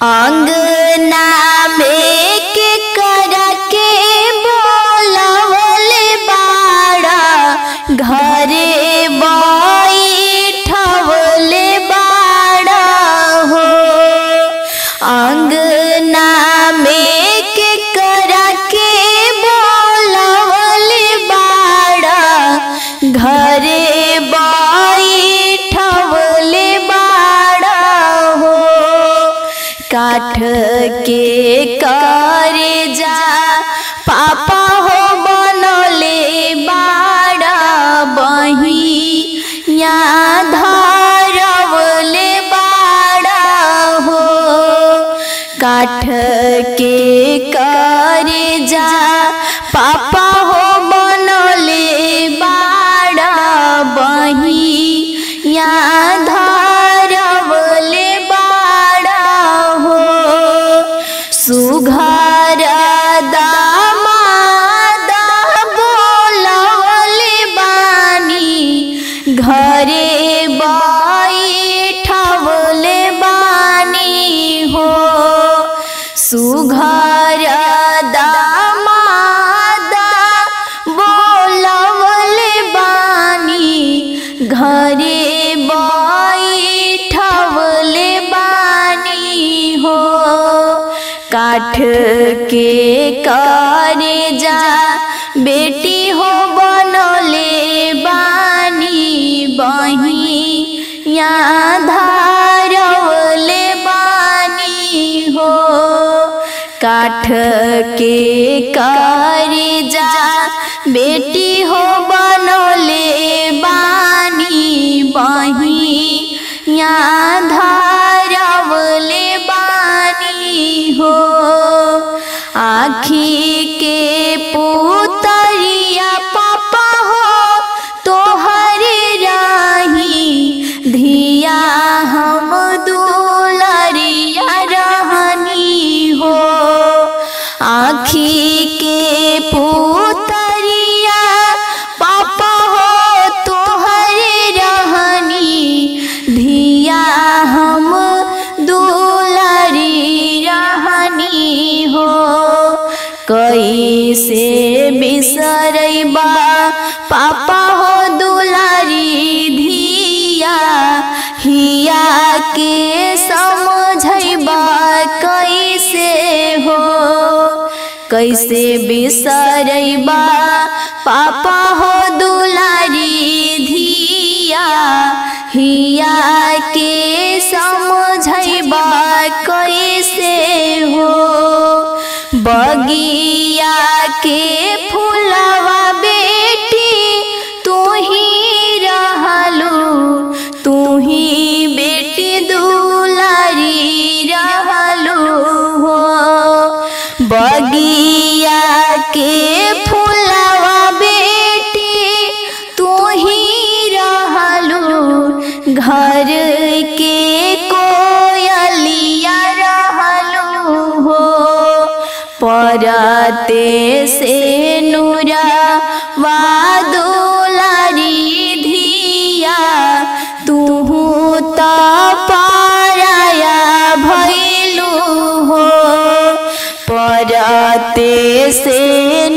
ஆங்கு நான் काठ के करे जा। पापा हो बनले बाड़ा बही। या धरवले बाड़ा हो। काठ के करे जा। पापा सुघर दामाद बोलवले बानी, घरे बैठवले बानी हो। काठ के करे जा, बेटी हो बनले बानी बही या काठ के कारी जा बेटी हो बनले बानी बही या धारवले बानी हो। आखी कैसे बिसरैबा पापा हो दुलारी धिया, हिया के समझैबा कैसे हो। कैसे बिसरैबा पापा हो दुलारी धिया, हिया के समझैबा कैसे हो। बगिया के फुलवा बेटी, तू ही रहलू घर के कोयलिया रहलू हो, परते से नूरा वादुलारी धिया, तू त fate se